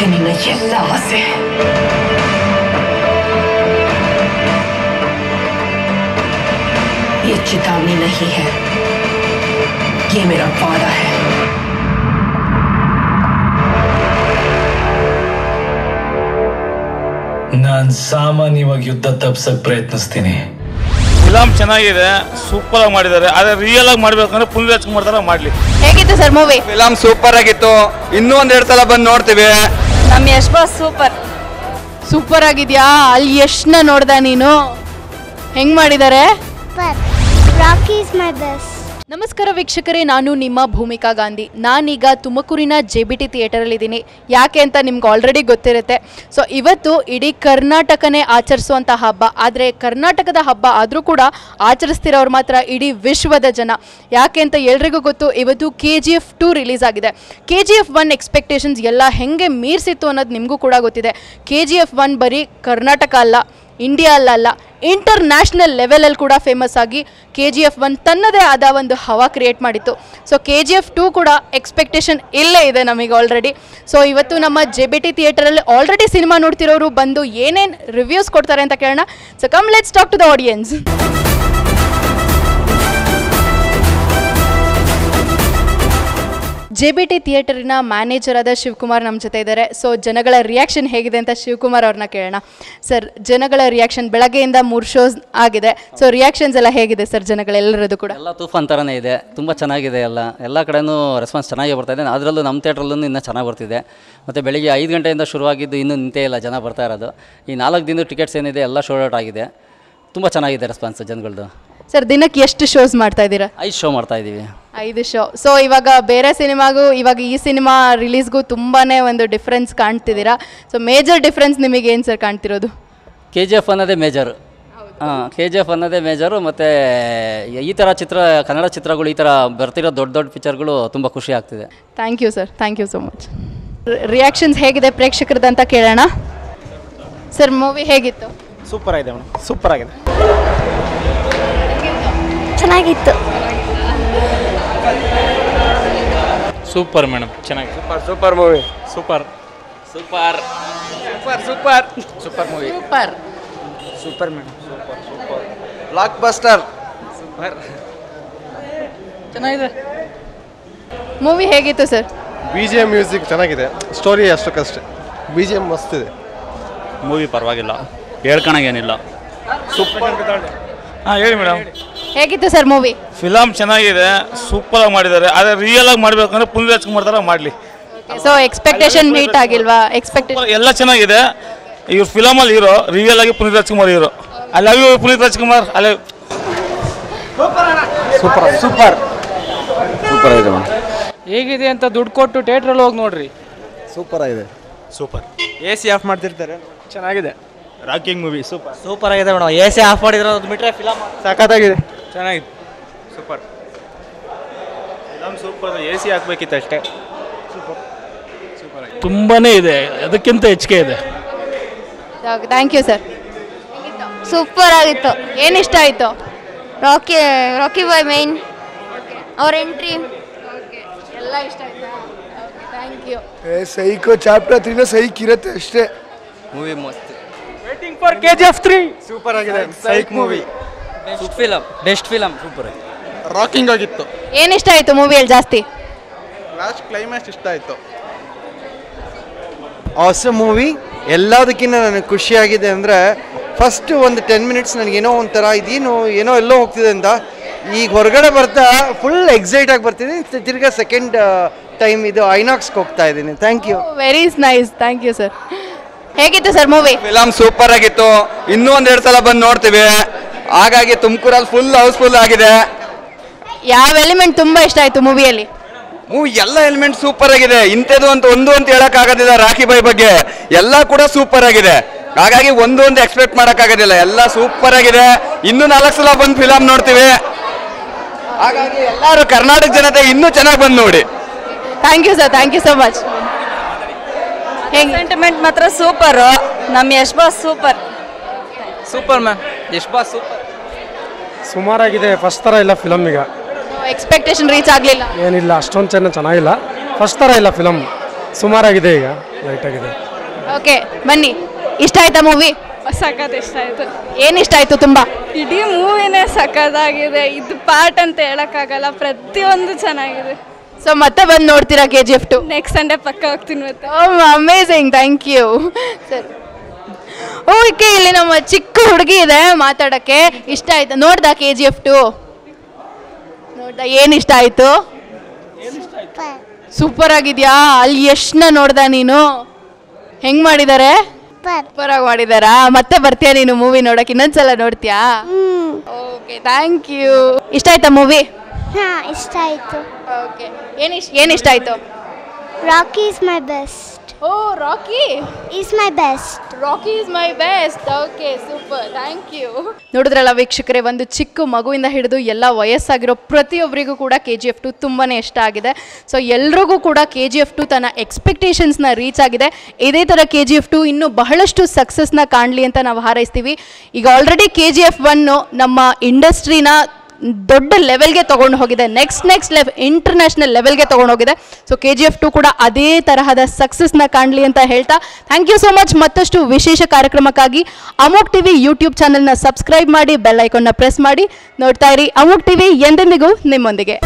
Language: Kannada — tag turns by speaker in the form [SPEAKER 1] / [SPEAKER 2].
[SPEAKER 1] ಮತ್ತೆ ನಿನ್ನ ಎಲ್ಲ ಆಸೆ ये चेतावनी नहीं है ये मेरा वादा है
[SPEAKER 2] ನಾನ್ ಸಾಮಾನ್ಯವಾಗಿ ಯುದ್ಧ ತಪ್ಸಕ್ ಪ್ರಯತ್ನಿಸ್ತೀನಿ
[SPEAKER 3] ಫಿಲಮ್ ಚೆನ್ನಾಗಿದೆ ಸೂಪರ್ ಆಗಿ ಮಾಡಿದ್ದಾರೆ ಆದ್ರೆ ರಿಯಲ್ ಆಗಿ ಮಾಡ್ಬೇಕಂದ್ರೆ ಪುನೀತ್ ರಾಜ್ಕುಮಾರ್ ತರ ಮಾಡ್ಲಿ
[SPEAKER 4] ಹೇಗಿತ್ತು ಸರ್ ಮೂವಿ
[SPEAKER 5] ಫಿಲಮ್ ಸೂಪರ್ ಆಗಿತ್ತು ಇನ್ನೂ ಒಂದೆರಡು ಸಲ ಬಂದು ನೋಡ್ತೀವಿ
[SPEAKER 4] ನಮ್ಮ ಯಶ್ ಬಾಸ್ ಸೂಪರ್. ಸೂಪರ್ ಆಗಿದ್ಯಾ? ಅಲ್ಲಿ ಯಶ್ನ ನೋಡ್ದ ನೀನು. ಹೆಂಗ್ ಮಾಡಿದ್ದಾರೆ
[SPEAKER 6] ರಾಕಿ is my best.
[SPEAKER 4] ನಮಸ್ಕಾರ ವೀಕ್ಷಕರೇ, ನಾನು ನಿಮ್ಮ ಭೂಮಿಕಾ ಗಾಂಧಿ. ನಾನೀಗ ತುಮಕೂರಿನ ಜೆ ಬಿ ಟಿ ಥಿಯೇಟರಲ್ಲಿದ್ದೀನಿ. ಯಾಕೆ ಅಂತ ನಿಮ್ಗೆ ಆಲ್ರೆಡಿ ಗೊತ್ತಿರುತ್ತೆ. ಸೊ, ಇವತ್ತು ಇಡೀ ಕರ್ನಾಟಕನೇ ಆಚರಿಸುವಂಥ ಹಬ್ಬ. ಆದರೆ ಕರ್ನಾಟಕದ ಹಬ್ಬ ಆದರೂ ಕೂಡ ಆಚರಿಸ್ತಿರೋರು ಮಾತ್ರ ಇಡೀ ವಿಶ್ವದ ಜನ. ಯಾಕೆ ಅಂತ ಎಲ್ರಿಗೂ ಗೊತ್ತು, ಇವತ್ತು K G F two release ಆಗಿದೆ. K G F one expectations ಎಲ್ಲ ಹೆಂಗೆ ಮೀರಿಸಿತ್ತು ಅನ್ನೋದು ನಿಮಗೂ ಕೂಡ ಗೊತ್ತಿದೆ. ಕೆ ಜಿ ಎಫ್ ಒನ್ ಬರೀ ಕರ್ನಾಟಕ ಅಲ್ಲ ಇಂಡಿಯಾ ಅಲ್ಲ ಇಂಟರ್ನ್ಯಾಷನಲ್ ಲೆವೆಲಲ್ಲಿ ಕೂಡ ಫೇಮಸ್ ಆಗಿ ಕೆ ಜಿ ಎಫ್ ಒನ್ ತನ್ನದೇ ಆದ ಒಂದು ಹವಾ ಕ್ರಿಯೇಟ್ ಮಾಡಿತ್ತು. So K G F two ಕೂಡ ಎಕ್ಸ್ಪೆಕ್ಟೇಷನ್ ಇಲ್ಲೇ ಇದೆ ನಮಗೆ ಆಲ್ರೆಡಿ ಸೊ ಇವತ್ತು ನಮ್ಮ ಜೆ ಬಿ ಟಿ ಥಿಯೇಟರಲ್ಲಿ ಆಲ್ರೆಡಿ ಸಿನಿಮಾ ನೋಡ್ತಿರೋರು ಬಂದು ಏನೇನು ರಿವ್ಯೂಸ್ ಕೊಡ್ತಾರೆ ಅಂತ ಕೇಳೋಣ. So come let's talk to the audience J B T ಥಿಯೇಟರಿನ manager ಆದ ಶಿವಕುಮಾರ್ ನಮ್ಮ ಜೊತೆ ಇದ್ದಾರೆ. ಸೊ ಜನಗಳ ರಿಯಾಕ್ಷನ್ ಹೇಗಿದೆ ಅಂತ ಶಿವಕುಮಾರ್ ಅವ್ರನ್ನ ಕೇಳೋಣ. ಸರ್ ಜನಗಳ ರಿಯಾಕ್ಷನ್ ಬೆಳಗ್ಗೆಯಿಂದ ಮೂರು ಶೋಸ್ ಆಗಿದೆ. ಸೊ ರಿಯಾಕ್ಷನ್ಸ್ ಎಲ್ಲ ಹೇಗಿದೆ ಸರ್ ಜನಗಳೆಲ್ಲರದು ಕೂಡ?
[SPEAKER 7] ಎಲ್ಲ ತೂಫಾನ್ ಥರನೇ ಇದೆ. ತುಂಬ ಚೆನ್ನಾಗಿದೆ ಎಲ್ಲ. ಎಲ್ಲ ಕಡೆನೂ ರೆಸ್ಪಾನ್ಸ್ ಚೆನ್ನಾಗಿ ಬರ್ತಾ ಇದೆ. ಅದರಲ್ಲೂ ನಮ್ಮ ಥಿಯೇಟ್ರಲ್ಲೂ ಇನ್ನೂ ಚೆನ್ನಾಗಿ ಬರ್ತಿದೆ. ಮತ್ತು ಬೆಳಿಗ್ಗೆ ಐದು ಗಂಟೆಯಿಂದ ಶುರುವಾಗಿದ್ದು ಇನ್ನೂ ನಿಂತೇ ಇಲ್ಲ ಜನ ಬರ್ತಾ ಇರೋದು. ಈ ನಾಲ್ಕು ದಿನದ ಟಿಕೆಟ್ಸ್ ಏನಿದೆ ಎಲ್ಲ ಶೋಲ್ಡ್ ಔಟ್ ಆಗಿದೆ. ತುಂಬ ಚೆನ್ನಾಗಿದೆ ರೆಸ್ಪಾನ್ಸ್ ಜನಗಳದ್ದು
[SPEAKER 4] ಸರ್ ದಿನಕ್ಕೆ ಎಷ್ಟು ಶೋಸ್ ಮಾಡ್ತಾ ಇದ್ದೀರಾ?
[SPEAKER 7] ಐದು ಶೋ ಮಾಡ್ತಾ ಇದ್ದೀವಿ.
[SPEAKER 4] ಐದು ಶೋ. ಸೊ ಇವಾಗ ಬೇರೆ ಸಿನಿಮಾಗೂ ಇವಾಗ ಈ ಸಿನಿಮಾ ರಿಲೀಸ್ಗೂ ತುಂಬಾ ಒಂದು ಡಿಫ್ರೆನ್ಸ್ ಕಾಣ್ತಿದ್ದೀರಾ? ಸೊ ಮೇಜರ್ ಡಿಫ್ರೆನ್ಸ್ ನಿಮಗೆ ಏನು ಸರ್ ಕಾಣ್ತಿರೋದು?
[SPEAKER 7] ಕೆ ಜಿ ಎಫ್ ಅನ್ನೋದೇ ಮೇಜರು ಹಾಂ ಕೆ ಜಿ ಎಫ್ ಅನ್ನೋದೇ ಮೇಜರು ಮತ್ತು ಈ ಥರ ಚಿತ್ರ ಕನ್ನಡ ಚಿತ್ರಗಳು ಈ ಥರ ಬರ್ತಿರೋ ದೊಡ್ಡ ದೊಡ್ಡ ಪಿಕ್ಚರ್ಗಳು ತುಂಬ ಖುಷಿ ಆಗ್ತಿದೆ.
[SPEAKER 4] Thank you sir thank you so much reactions ಹೇಗಿದೆ ಪ್ರೇಕ್ಷಕರದ್ದು ಅಂತ ಕೇಳೋಣ. ಸರ್ ಮೂವಿ ಹೇಗಿತ್ತು?
[SPEAKER 8] ಸೂಪರ್ ಆಗಿದೆ ಮೇಡಮ್. ಸೂಪರ್ ಆಗಿದೆ.
[SPEAKER 6] ಚೆನ್ನಾಗಿತ್ತು.
[SPEAKER 3] ಸೂಪರ್ ಮೇಡಮ್ ಚೆನ್ನಾಗಿ
[SPEAKER 5] super super movie
[SPEAKER 3] super
[SPEAKER 5] super super super super movie
[SPEAKER 4] super
[SPEAKER 5] super madam super super blockbuster
[SPEAKER 4] ಚೆನ್ನಾಗಿದೆ. ಮೂವಿ ಹೇಗಿತ್ತು sir
[SPEAKER 9] B G M music ಚೆನ್ನಾಗಿದೆ. ಸ್ಟೋರಿ ಅಷ್ಟಕ್ಕಷ್ಟೇ. ಬಿ ಜಿ ಎಂ ಮಸ್ತಿದೆ ಇದೆ.
[SPEAKER 3] ಮೂವಿ ಪರವಾಗಿಲ್ಲ. ಹೇಳ್ಕೊಳಗೇನಿಲ್ಲ ಸೂಪರ್ ಹಾಂ ಹೇಳಿ ಮೇಡಮ್
[SPEAKER 4] ಹೇಗಿತ್ತು ಸರ್ ಮೂವಿ?
[SPEAKER 3] ಫಿಲಮ್ ಚೆನ್ನಾಗಿದೆ ಸೂಪರ್ ಆಗಿ ಮಾಡಿದ್ದಾರೆ. ಆದರೆ ರಿಯಲ್ ಆಗಿ ಮಾಡ್ಬೇಕಂದ್ರೆ ಪುನೀತ್ ರಾಜ್ಕುಮಾರ್ ತರ ಮಾಡ್ಲಿ.
[SPEAKER 4] ಸೊ ಎಕ್ಸ್ಪೆಕ್ಟೇಷನ್ ಮೀಟ್ ಆಗಿಲ್ವಾ? ಎಕ್ಸ್ಪೆಕ್ಟೇಷನ್
[SPEAKER 3] ಎಲ್ಲ ಚೆನ್ನಾಗಿದೆ. ಇವ್ರು ಫಿಲಮಲ್ಲಿ ಹೀರೋ ರಿಯಲ್ ಆಗಿ Puneeth Rajkumar hero I love you Puneeth Rajkumar. I love
[SPEAKER 8] super super
[SPEAKER 5] super ಆಗಿದೆ
[SPEAKER 8] ಹೇಗಿದೆ ಅಂತ ದುಡ್ಡು ಕೊಟ್ಟು ಥಿಯೇಟ್ರಲ್ಲಿ ಹೋಗಿ ನೋಡ್ರಿ.
[SPEAKER 9] ಸೂಪರ್ ಆಗಿದೆ.
[SPEAKER 8] ಸೂಪರ್ ಎ ಸಿ ಆಫ್ ಮಾಡ್ತಿರ್ತಾರೆ. ಚೆನ್ನಾಗಿದೆ. ರಾಕಿಂಗ್ ಮೂವಿ ಸೂಪರ್
[SPEAKER 10] ಸೂಪರ್ ಆಗಿದೆ ಮೇಡಮ್. ಎ ಸಿ ಆಫ್ ಮಾಡಿದ್ರೆ ಅದು ಬಿಟ್ರೆ ಫಿಲಮ್
[SPEAKER 8] ಸಖತ್ತಾಗಿದೆ ಚೆನ್ನಾಗಿದೆ super. Film super A C ಹಾಕ್ಬೇಕಿತ್ತು ಅಷ್ಟೇ.
[SPEAKER 3] ಸೂಪರ್. ತುಂಬಾ ಇದೆ ಅದಕ್ಕಿಂತ ಹೆಚ್ಚಿಗೆ ಇದೆ.
[SPEAKER 4] ಥ್ಯಾಂಕ್ ಯು ಸರ್
[SPEAKER 6] ಸೂಪರ್ ಆಗಿತ್ತು.
[SPEAKER 4] ಏನು ಇಷ್ಟ ಆಯಿತು?
[SPEAKER 6] ರಾಕಿ ರಾಕಿ ಬಾಯ್ ಮೈನ್ ಅವ್ರ ಎಂಟ್ರಿ
[SPEAKER 4] ಎಲ್ಲ ಇಷ್ಟ ಆಯ್ತಾ? ಥ್ಯಾಂಕ್ ಯು
[SPEAKER 9] ಸೈಕೋ ಚಾಪ್ಟರ್ ತ್ರೀನ ಸೈಕ್ ಇರುತ್ತೆ ಅಷ್ಟೇ.
[SPEAKER 5] ಮೂವಿ ಮಸ್ತ್.
[SPEAKER 8] Waiting for K G F three
[SPEAKER 9] super ಆಗಿದೆ. Sick
[SPEAKER 7] movie film best film super
[SPEAKER 9] rocking ಆಗಿತ್ತು.
[SPEAKER 4] ಏನು ಇಷ್ಟ ಆಯಿತು ಮೂವಿಯಲ್ಲಿ ಜಾಸ್ತಿ?
[SPEAKER 9] ಲಾಸ್ಟ್ ಕ್ಲೈಮ್ಯಾಕ್ಸ್ ಇಷ್ಟ ಆಯಿತು.
[SPEAKER 11] ಆಸ ಮೂವಿ ಎಲ್ಲದಕ್ಕಿಂತ ನನಗೆ ಖುಷಿಯಾಗಿದೆ ಅಂದರೆ ಫಸ್ಟ್ ಒಂದು ಟೆನ್ ಮಿನಿಟ್ಸ್ ನನಗೇನೋ ಒಂಥರ ಇದೇನು ಏನೋ ಎಲ್ಲೋ ಹೋಗ್ತಿದೆ ಅಂತ. ಈಗ ಹೊರಗಡೆ ಬರ್ತಾ ಫುಲ್ ಎಕ್ಸೈಟ್ ಆಗಿ ಬರ್ತಿದ್ದೀನಿ ತಿರ್ಗಾ ಸೆಕೆಂಡ್ ಟೈಮ್ ಇದು ಐನಾಕ್ಸ್ಗೆ ಹೋಗ್ತಾ ಇದ್ದೀನಿ. Thank you
[SPEAKER 4] very nice thank you sir ಹೇಗಿತ್ತು ಸರ್ ಮೂವಿ
[SPEAKER 5] ಫಿಲಮ್ ಸೂಪರ್ ಆಗಿತ್ತು. ಇನ್ನೂ ಒಂದೆರಡು ಸಲ ಬಂದು ನೋಡ್ತೀವಿ. ಹಾಗಾಗಿ ತುಮಕೂರಲ್ಲಿ ಫುಲ್ ಹೌಸ್ಫುಲ್ ಆಗಿದೆ.
[SPEAKER 4] ಯಾವ ಎಲಿಮೆಂಟ್ ತುಂಬಾ ಇಷ್ಟ ಆಯ್ತು ಮೂವಿಯಲ್ಲಿ
[SPEAKER 5] ಮೂವಿ ಎಲ್ಲ ಎಲಿಮೆಂಟ್ ಸೂಪರ್ ಆಗಿದೆ. ಇಂಥದ್ದು ಅಂತ ಒಂದು ಅಂತ ಹೇಳಕ್ ಆಗೋದಿಲ್ಲ ರಾಖಿ ಬಾಯ್ ಬಗ್ಗೆ. ಎಲ್ಲ ಕೂಡ ಸೂಪರ್ ಆಗಿದೆ. ಹಾಗಾಗಿ ಒಂದು ಒಂದು ಎಕ್ಸ್ಪೆಕ್ಟ್ ಮಾಡಕ್ ಆಗೋದಿಲ್ಲ. ಎಲ್ಲ ಸೂಪರ್ ಆಗಿದೆ. ಇನ್ನೂ ನಾಲ್ಕು ಸಲ ಬಂದು ಫಿಲಮ್ ನೋಡ್ತೀವಿ. ಹಾಗಾಗಿ ಎಲ್ಲರೂ ಕರ್ನಾಟಕ ಜನತೆ ಇನ್ನೂ ಚೆನ್ನಾಗಿ ಬಂದು ನೋಡಿ.
[SPEAKER 4] Thank you sir thank you so much
[SPEAKER 12] sentiment ಮಾತ್ರ ಸೂಪರು ನಮ್ಮ Yash boss super
[SPEAKER 8] super ma'am
[SPEAKER 5] Yash boss super
[SPEAKER 9] ಸುಮಾರಾಗಿದೆ first ಥರ ಇಲ್ಲ ಫಿಲಮ್ ಈಗ.
[SPEAKER 4] ಎಕ್ಸ್ಪೆಕ್ಟೇಷನ್ ರೀಚ್ ಆಗಲಿಲ್ಲ.
[SPEAKER 9] ಏನಿಲ್ಲ ಅಷ್ಟೊಂದು ಚೆನ್ನಾಗಿ ಚೆನ್ನಾಗಿಲ್ಲ. ಫಸ್ಟ್ ಥರ ಇಲ್ಲ ಫಿಲಮ್ ಸುಮಾರಾಗಿದೆ ಈಗ
[SPEAKER 13] ಲೈಟಾಗಿದೆ
[SPEAKER 4] ಓಕೆ ಬನ್ನಿ. ಇಷ್ಟ ಆಯ್ತಾ ಮೂವಿ
[SPEAKER 14] ಸಖತ್ ಇಷ್ಟ ಆಯಿತು.
[SPEAKER 4] ಏನು ಇಷ್ಟ ಆಯ್ತು ತುಂಬಾ?
[SPEAKER 14] ಇಡೀ ಮೂವಿನೇ ಸಖತ್ತಾಗಿದೆ. ಇದು ಪಾರ್ಟ್ ಅಂತ ಹೇಳೋಕ್ಕಾಗಲ್ಲ ಪ್ರತಿಯೊಂದು ಚೆನ್ನಾಗಿದೆ.
[SPEAKER 4] ಸೊ ಮತ್ತೆ ಬಂದು ನೋಡ್ತೀರಾ K G F two
[SPEAKER 14] next Sunday ಪಕ್ಕ ಹೋಗ್ತೀನಿ ಮತ್ತೆ.
[SPEAKER 4] ಅಮೇಝಿಂಗ್ ಥ್ಯಾಂಕ್ ಯು ಸರಿ. ಓಕೆ ಇಲ್ಲಿ ನಮ್ಮ ಚಿಕ್ಕ ಹುಡುಗಿ ಇದೆ ಮಾತಾಡಕ್ಕೆ ಇಷ್ಟ ಆಯ್ತು? ನೋಡ್ದಾ ಕೆ ಜಿ ಎಫ್ ಟು? ನೋಡ್ದಾ? ಏನು ಇಷ್ಟ ಆಯ್ತು? ಸೂಪರ್ ಆಗಿದ್ಯಾ? ಅಲ್ಲಿ ಎಷ್ಟನ್ನ ನೋಡ್ದ ನೀನು? ಹೆಂಗ್ ಮಾಡಿದ್ದಾರೆ ಸೂಪರ್ ಆಗಿ ಮಾಡಿದಾರಾ? ಮತ್ತೆ ಬರ್ತೀಯಾ ನೀನು ಮೂವಿ ನೋಡಕ್? ಇನ್ನೊಂದ್ಸಲ ನೋಡ್ತೀಯಾ? ಓಕೆ ಥ್ಯಾಂಕ್ ಯು ಇಷ್ಟ ಆಯ್ತಾ ಮೂವಿ
[SPEAKER 15] ಹಾ ಇಷ್ಟ ಆಯ್ತು.
[SPEAKER 4] ಓಕೆ ಏನು ಇಷ್ಟ ಏನು ಇಷ್ಟ ಆಯ್ತು?
[SPEAKER 15] Rocky is my best
[SPEAKER 4] O Rocky
[SPEAKER 15] He's my best.
[SPEAKER 4] Rocky is my best okay super thank you ನೋಡಿದ್ರಲ್ಲ ವೀಕ್ಷಕರೇ ಒಂದು ಚಿಕ್ಕ ಮಗುವಿಂದ ಹಿಡಿದು ಎಲ್ಲ ವಯಸ್ಸಾಗಿರೋ ಪ್ರತಿಯೊಬ್ಬರಿಗೂ ಕೂಡ ಕೆ ಜಿ ಎಫ್ ಟು ತುಂಬಾ ಇಷ್ಟ ಆಗಿದೆ. ಸೊ ಎಲ್ರಿಗೂ ಕೂಡ ಕೆ ಜಿ ಎಫ್ ಟು ತನ್ನ ಎಕ್ಸ್ಪೆಕ್ಟೇಷನ್ಸ್ನ ರೀಚ್ ಆಗಿದೆ. ಇದೇ ಥರ ಕೆ ಜಿ ಎಫ್ ಟು ಇನ್ನೂ ಬಹಳಷ್ಟು ಸಕ್ಸಸ್ನ ಕಾಣಲಿ ಅಂತ ನಾವು ಹಾರೈಸ್ತೀವಿ. ಈಗ already K G F one ನಮ್ಮ ಇಂಡಸ್ಟ್ರಿನ ದೊಡ್ಡ ಲೆವೆಲ್ಗೆ ತೊಗೊಂಡು ಹೋಗಿದೆ. ನೆಕ್ಸ್ಟ್ ನೆಕ್ಸ್ಟ್ ಲೆವ್ ಇಂಟರ್ನ್ಯಾಷನಲ್ ಲೆವೆಲ್ಗೆ ತೊಗೊಂಡು ಹೋಗಿದೆ. So K G F two ಕೂಡ ಅದೇ ತರಹದ ಸಕ್ಸಸ್ನ ಕಾಣಲಿ ಅಂತ ಹೇಳ್ತಾ ಥ್ಯಾಂಕ್ ಯು ಸೋ ಮಚ್ ಮತ್ತಷ್ಟು ವಿಶೇಷ ಕಾರ್ಯಕ್ರಮಕ್ಕಾಗಿ ಅಮೋಕ್ ಟಿವಿ ಯೂಟ್ಯೂಬ್ ಚಾನಲ್ನ ಸಬ್ಸ್ಕ್ರೈಬ್ ಮಾಡಿ ಬೆಲ್ ಐಕಾನ್ನ ಪ್ರೆಸ್ ಮಾಡಿ. ನೋಡ್ತಾ ಇರಿ ಅಮೋಕ್ ಟಿವಿ ಎಂದೆಂದಿಗೂ ನಿಮ್ಮೊಂದಿಗೆ.